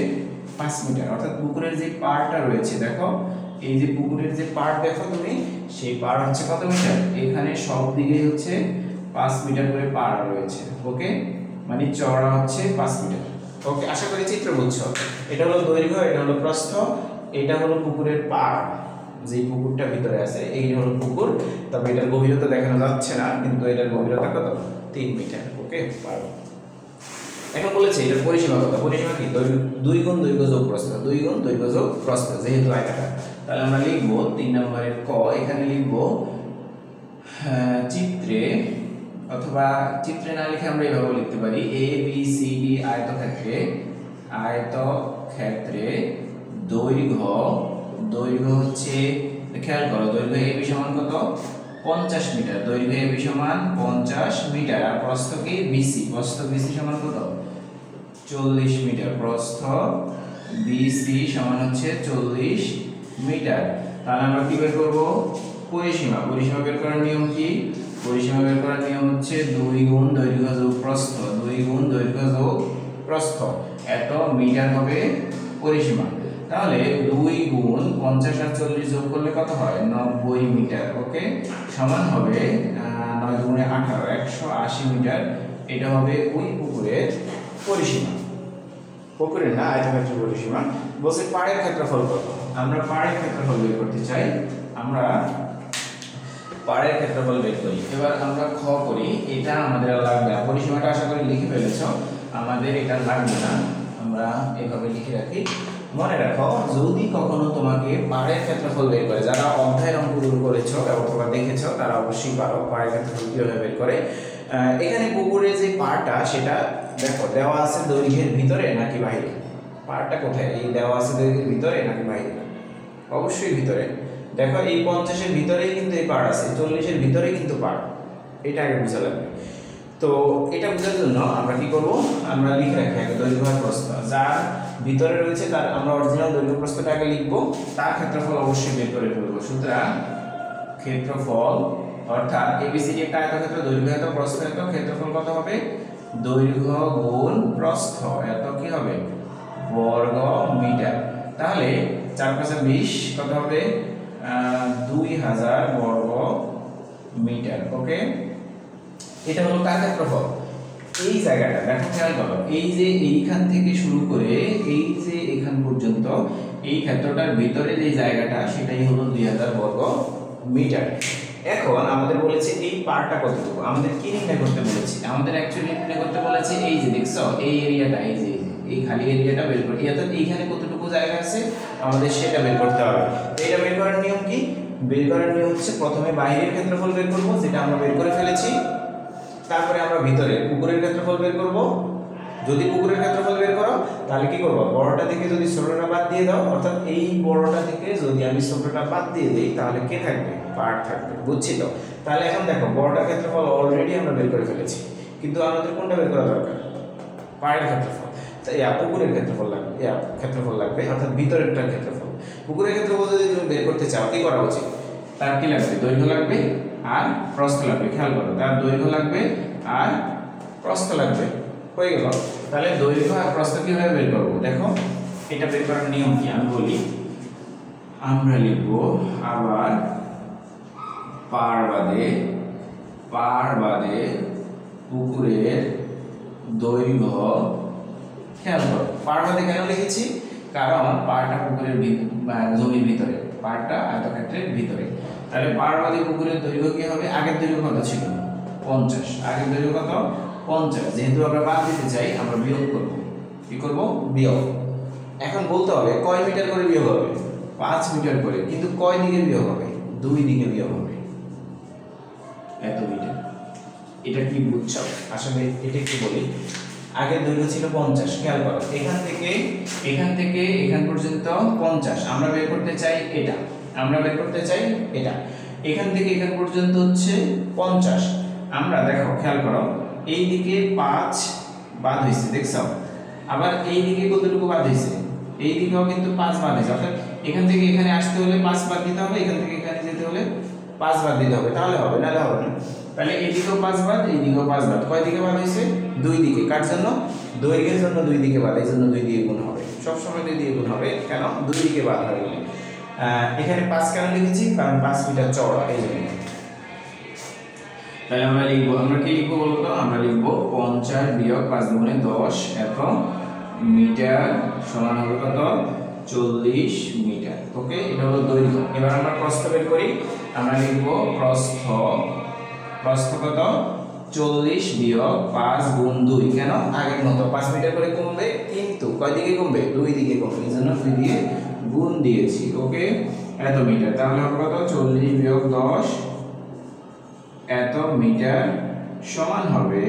পাঁচ মিটার, অর্থাৎ পুকুরের যে পাড়টা রয়েছে, দেখো, এই যে পুকুরের যে পাড় দেখো তুমি, সেই পাড় হচ্ছে কত মিটার? এখানে সব দিকে হচ্ছে পাঁচ মিটার করে পাড় রয়েছে ওকে মানে চওড়া হচ্ছে পাঁচ মিটার। ওকে আশা করি চিত্র বুঝছ। এটা হলো দৈর্ঘ্য এটা হলো প্রস্থ এটা হলো পুকুরের পাড় যে পুকুরটা ভিতরে আছে এই হলো পুকুর। তবে এটার গভীরতা দেখানো যাচ্ছে না কিন্তু এটার গভীরতা কত? তিন মিটার ওকে পাড় এখন বলেছে এটার পরিসীমা কত? পরিসীমা কি? দুই গুণ দৈর্ঘ্য যোগ প্রস্থ দুই গুণ দৈর্ঘ্য যোগ প্রস্থ যেহেতু আয়তাকার। তাহলে আমরা লিখব তিন নম্বরের ক এখানে লিখব হ্যাঁ, চিত্রে অথবা চিত্রে না লিখে আমরা এভাবে লিখতে পারি এ বি সি ডি আয়তক্ষেত্রে আয়তক্ষেত্রে দৈর্ঘ্য দৈর্ঘ্য হচ্ছে, খেয়াল করো, দৈর্ঘ্য এ বি সমান কত? পঞ্চাশ মিটার। দৈর্ঘ্য এ বি সমান পঞ্চাশ মিটার। আর প্রস্থ কি? বিসি প্রস্থ বিসি সমান কত? চল্লিশ মিটার। প্রস্থ বিসি সমান হচ্ছে চল্লিশ মিটার। তাহলে আমরা কি বের করব? পরিসীমা। পরিসীমা বের করার নিয়ম কি? পরিসীমা বের করার নিয়ম হচ্ছে দুই গুণ দৈর্ঘ্য যোগ প্রস্থ। দুই গুণ দৈর্ঘ্য যোগ প্রস্থ। এত মিটার হবে পরিসীমা। তাহলে দুই গুণ পঞ্চাশ আর চল্লিশ যোগ করলে কত হয়? নব্বই মিটার, ওকে? সমান হবে নয় দুগুণে আঠারো, একশো আশি মিটার। এটা হবে ওই পুকুরের পরিসীমা। পুকুরের না, আয়তক্ষেত্র পরিসীমা। বলছে পাড়ের ক্ষেত্রফল কত? আমরা পাড়ের ক্ষেত্রফল বের করতে চাই। আমরা পাড়ের ক্ষেত্রফল বের করি। এবার আমরা খ করি। এটা আমাদের লাগবে না। পরিসীমাটা আশা করি লিখে ফেলেছ। আমাদের এটা লাগবে না। আমরা এভাবে লিখে রাখি। মনে রাখো, যদি কখনো তোমাকে পাড়ের ক্ষেত্রফল বের করে, যারা অধ্যায়ের অঙ্কগুলো করেছ অথবা দেখেছ, তারা অবশ্যই পারো পাড়ের ক্ষেত্রফল কীভাবে বের করে। এখানে পুকুরে যে পাড়টা, সেটা দেখো, দেওয়া আছে দৈর্ঘ্যের ভিতরে নাকি বাইরে পাড়টা কোথায়? এই দেওয়া আছে দৈর্ঘ্যের ভিতরে নাকি বাইরে অবশ্যই ভিতরে। দেখো, এই পঞ্চাশের ভিতরেই কিন্তু এই পাড় আছে, চল্লিশের ভিতরেই কিন্তু পাড়। এটা আগে বোঝা লাগবে। তো এটা বোঝার জন্য আমরা কি করব? আমরা লিখে রাখি আগে দৈর্ঘ্য আর প্রস্থ। যার ভিতরে রয়েছে তার আমরা অরিজিনাল দৈর্ঘ্য প্রস্থটা আগে লিখব, তার ক্ষেত্রফল অবশ্যই বের করে ফেলব। সুতরাং ক্ষেত্রফল, অর্থাৎ এবিসিডি একটা আয়তক্ষেত্র, দৈর্ঘ্য এত, প্রস্থ এত, ক্ষেত্রফল কত হবে? দৈর্ঘ্য গুণ প্রস্থ। এত কি হবে? বর্গ মিটার। তাহলে চার পাঁচে বিশ কত হবে? দুই হাজার বর্গ মিটার, ওকে? এটা হলো কার ক্ষেত্রফল এই জায়গাটা, দেখো খেয়াল করো, এই যে এইখান থেকে শুরু করে এই যে এখান পর্যন্ত, এই ক্ষেত্রটার ভিতরে যে জায়গাটা, সেটাই হলো দুই হাজার বর্গ মিটার। এখন আমাদের বলেছে এই পার্টটা কতটুকু? আমাদের কি নির্ণয় করতে বলেছে? আমাদের অ্যাকচুয়ালি নির্ণয় করতে বলেছে এই যে, দেখছ? এই এরিয়াটা এই যে, এই খালি এরিয়াটা বের করতে অর্থাৎ এইখানে কতটুকু জায়গা আছে? আমাদের সেটা বের করতে হবে। তো এটা বের করার নিয়ম কি? বের করার নিয়ম হচ্ছে প্রথমে বাইরের ক্ষেত্রফল বের করব, যেটা আমরা বের করে ফেলেছি। তারপরে আমরা ভিতরে পুকুরের ক্ষেত্রফল বের করব। যদি পুকুরের ক্ষেত্রফল বের করো, তাহলে কি করব? বড়টা থেকে যদি ছোটটা বাদ দিয়ে দাও, অর্থাৎ এই বড়টা থেকে যদি আমি ছোটটা বাদ দিয়ে দিই, তাহলে কে থাকবে? পার্ট থাকবে, বুঝছি তো? তাহলে এখন দেখো বড়টার ক্ষেত্রফল অলরেডি আমরা বের করে ফেলেছি। কিন্তু আমাদের কোনটা বের করা দরকার? পায়ের ক্ষেত্রফল। ইয়া, পুকুরের ক্ষেত্রফল লাগবে, ইয়া, ক্ষেত্রফল লাগবে, অর্থাৎ ভিতরেরটার ক্ষেত্রফল। পুকুরের ক্ষেত্রফল যদি তুমি বের করতে চাও, কি করা উচিত? তার কি লাগবে? দৈর্ঘ্য লাগবে আর প্রস্থ লাগবে, খেয়াল করো, তার দৈর্ঘ্য লাগবে আর প্রস্থ লাগবে। হয়ে গেল। তাহলে দৈর্ঘ্য আর প্রস্থ কীভাবে বের করব? দেখো, এটা বের করার নিয়ম কি? আমি বলি, আমরা লিখব আবার পার বাদে পার বাদে পুকুরের দৈর্ঘ্য খেয়াল করো পার বাদে কেন লিখেছি? কারণ পাড়টা পুকুরের জমির ভিতরে পাড়টা আয়তক্ষেত্রের ভিতরে। তাহলে পার বাদে পুকুরের দৈর্ঘ্য কি হবে? আগের দৈর্ঘ্য কত ছিল? পঞ্চাশ। আগের দৈর্ঘ্য কত? পঞ্চাশ। যেহেতু আমরা বাদ দিতে চাই, আমরা বিয়োগ করব। কি করব? বিয়োগ। এখন বলতে হবে, কয় মিটার করে বিয়োগ হবে? পাঁচ মিটার করে। কিন্তু কয় দিকে বিয়োগ হবে? দুই দিকে বিয়োগ হবে। এত মিটার। এটা কি বুঝছ? আসলে এটা কি বলি। আগের দৈর্ঘ্য ছিল পঞ্চাশ, খেয়াল করো। এখান থেকে এখান থেকে এখান পর্যন্ত পঞ্চাশ। আমরা বের করতে চাই এটা। আমরা বের করতে চাই এটা। এখান থেকে এখান পর্যন্ত হচ্ছে পঞ্চাশ। আমরা দেখো, খেয়াল করো এই দিকে পাঁচ বাদ হয়েছে দেখছ? আবার এই দিকে কতটুকু বাদ হয়েছে এই দিকেও কিন্তু পাঁচ বাদ হয়েছে অর্থাৎ এখান থেকে এখানে আসতে হলে পাঁচ বাদ দিতে হবে, এখান থেকে এখানে যেতে হলে পাঁচ বাদ দিতে হবে। তাহলে হবে, নাহলে হবে না। তাহলে এদিকেও পাঁচ বাদ এইদিকেও পাঁচ বাদ। কয় দিকে বাদ হয়েছে দুই দিকে। কার জন্য? দৈর্ঘ্যের জন্য দুই দিকে বাদ। এই জন্য দুই দিয়ে গুণ হবে। সবসময় দুই দিয়ে গুণ হবে। কেন? দুই দিকে বাদ আহ, এখানে পাঁচ কেন লিখেছি? কারণ পাঁচ মিটার চওড়া। এই জন্য তাহলে আমরা লিখব আমরা কি লিখব বলতো? আমরা লিখব পঞ্চাশ বিয়োগ পাঁচ দুগুণে দশ এত মিটার সমান হবে কত? চল্লিশ মিটার। ওকে? এটা হলো দৈর্ঘ্য। এবার আমরা প্রস্থ বের করি। আমরা লিখব প্রস্থ প্রস্থ কত? চল্লিশ বিয়োগ পাঁচ গুণ দুই। কেন? আগের মতো। পাঁচ মিটার করে কমবে? কিন্তু কয় দিকে কমবে? দুই দিকে কমবে। এই জন্য দুই দিয়ে গুণ দিয়েছি। ওকে? এত মিটার। তাহলে হবে কত? চল্লিশ বিয়োগ দশ। এত মিটার সমান হবে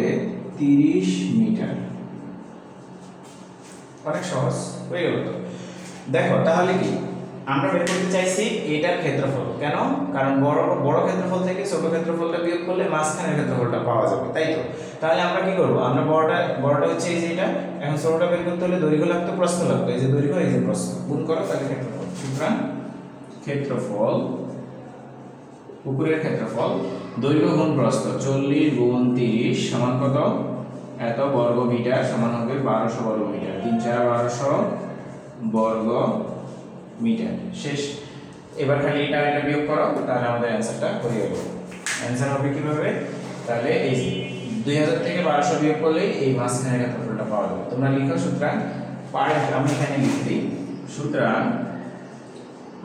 তিরিশ মিটার। অনেক সহজ। হয়ে গেল দেখো, তাহলে কি? আমরা বের করতে চাইছি এটার ক্ষেত্রফল। কেন? কারণ বড় বড় ক্ষেত্রফল থেকে ছোট ক্ষেত্রফলটা বিয়োগ করলে মাঝখানের ক্ষেত্রফলটা পাওয়া যাবে, তাই তো? তাহলে আমরা কি করব? আমরা বড়টা বড়টা হচ্ছে এই যে এটা। এখন ছোটটা বের করতে হলে দৈর্ঘ্য লাগতো, প্রস্থ লাগতো। এই যে দৈর্ঘ্য, এই যে প্রস্থ। গুণ করো তাহলে ক্ষেত্রফল। সুতরাং ক্ষেত্রফল পুকুরের ক্ষেত্রফল, দৈর্ঘ্য গুণ প্রস্থ, চল্লিশ গুণ তিরিশ সমান কত? এত বর্গ মিটার সমান হবে বারোশো বর্গ মিটার। তিন চার বারোশো বর্গ মিটার। শেষ। এবার খালি এটা এটা বিয়োগ করো, তাহলে আমাদের অ্যান্সারটা হয়ে গেল। অ্যান্সার হবে কীভাবে? তাহলে এই দুই হাজার থেকে বারোশো বিয়োগ করলেই এই মাঝখানের ক্ষেত্রফলটা পাওয়া যাবে। তোমরা লিখো সুতরাং পাড়ে আমি এখানে লিখে দিই। সুতরাং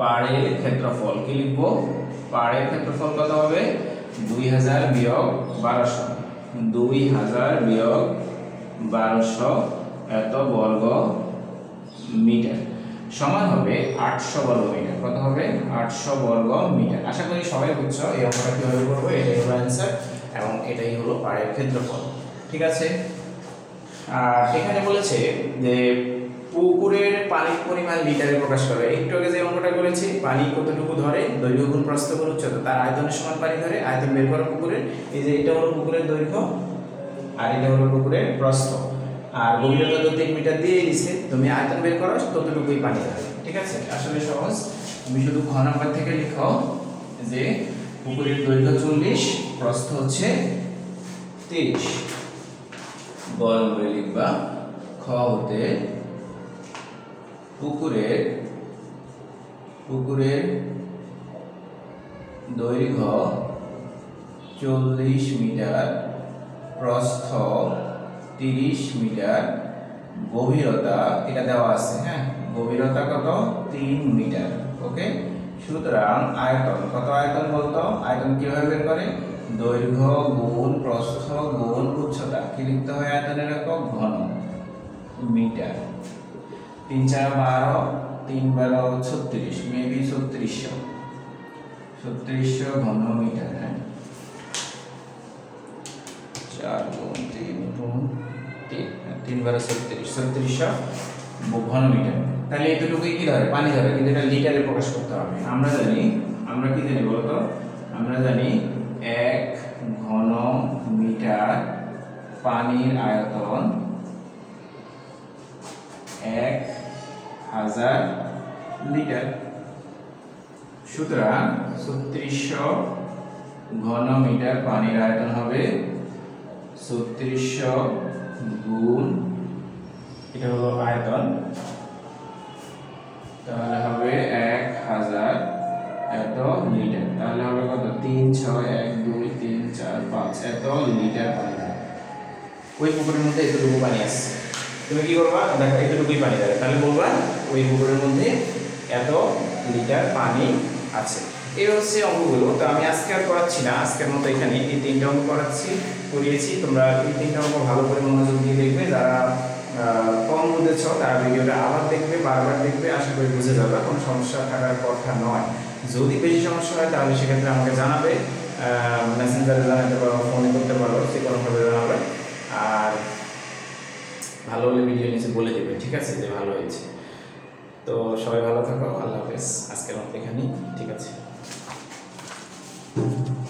পাড়ের ক্ষেত্রফল। কি লিখব? পাড়ের ক্ষেত্রফল কত হবে? দুই হাজার বিয়োগ বারোশো। দুই হাজার বিয়োগ বারোশো এত বর্গ মিটার। সমান হবে আটশো বর্গ মিটার। কত হবে? আটশো বর্গ মিটার। আশা করি সবাই বুঝছ এই অঙ্কটা কীভাবে করব এটাই হলো অ্যান্সার এবং এটাই হলো পাড়ের ক্ষেত্রফল। ঠিক আছে? আর এখানে বলেছে যে পুকুরের পানির পরিমাণ লিটারে প্রকাশ করে। একটু আগে যে অঙ্কটা করেছি, পানি কতটুকু ধরে? দৈর্ঘ্য গুণ প্রস্থ গুণ উচ্চতা। তার আয়তনের সমান পানি ধরে, আয়তন বের করা পুকুরের। এই যে এটা হলো পুকুরের দৈর্ঘ্য, আর এটা হলো পুকুরের প্রস্থ। আর গভীরতা তো তিন মিটার দিয়ে দিছে, তুমি আয়তন বের করো, ততটুকুই পানি ধরে ঠিক আছে? আসলে সহজ। তুমি শুধু খ নাম্বার থেকে লিখো যে পুকুরের দৈর্ঘ্য চল্লিশ, প্রস্থ হচ্ছে তিরিশ। বল বলে লিখবা, খ হতে পুকুরের পুকুরের দৈর্ঘ্য চল্লিশ মিটার প্রস্থ তিরিশ মিটার গভীরতা, এটা দেওয়া আছে হ্যাঁ? গভীরতা কত? তিন মিটার, ওকে? সুতরাং আয়তন, কত আয়তন বলতো? আয়তন কীভাবে বের করে? দৈর্ঘ্য গুণ প্রস্থ গুণ উচ্চতা। কি লিখতে হয় আয়তনের একক? ঘন মিটার। তিন চার বারো, তিন বারো ছত্রিশ মেবি ছত্রিশশো। ছত্রিশশো ঘন মিটার হ্যাঁ? চার গুণ তিন গুণ তিন বারো ছত্রিশ ছত্রিশশো ঘন মিটার। তাহলে এতটুকুই কি ধরে? পানি ধরে, কিন্তু এটা লিটারে প্রকাশ করতে হবে। আমরা জানি, আমরা কি জানি বলতো? আমরা জানি এক ঘন মিটার পানির আয়তন এক হাজার লিটার। সুতরাং ছত্রিশশো ঘন মিটার পানির আয়তন হবে ছত্রিশশো গুণ এটা হলো আয়তন। তাহলে হবে এক হাজার এত লিটার। তাহলে হবে কত? তিন, ছয়, এক, দুই, তিন, চার, পাঁচ। এত লিটার পানি। ওই পুকুরের মধ্যে এতটুকু পানি আসছে তুমি কি করবা? দেখো, এতটুকুই পানি দেবে। তাহলে বলবা, ওই পুকুরের মধ্যে এত লিটার পানি আছে। এই হচ্ছে অঙ্কগুলো। তো আমি আজকে আর করাচ্ছি না, আজকের মতো এখানে এই তিনটা অঙ্ক করাচ্ছি করিয়েছি তোমরা এই তিনটা অঙ্ক ভালো করে মনোযোগ দিয়ে দেখবে। যারা কম বুঝেছ, তারা ভিডিওটা আবার দেখবে, বারবার দেখবে, আশা করি বুঝে যাবে। কোনো সমস্যা থাকার কথা নয়। যদি বেশি সমস্যা হয়, তাহলে সেক্ষেত্রে আমাকে জানাবে। মেসেঞ্জারে জানাতে পারো ফোনে করতে পারো, যে কোনোভাবে জানাবে। আর ভালো হলে ভিডিও নিচে বলে দেবে, ঠিক আছে? যে ভালো হয়েছে। তো সবাই ভালো থাকো, আল্লাহ হাফেজ। আজকের মতো এখানেই, ঠিক আছে? Thank you.